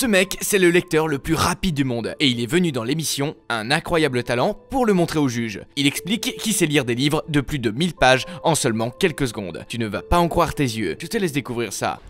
Ce mec, c'est le lecteur le plus rapide du monde, et il est venu dans l'émission Un incroyable talent pour le montrer au juge. Il explique qu'il sait lire des livres de plus de 1000 pages en seulement quelques secondes. Tu ne vas pas en croire tes yeux, je te laisse découvrir ça.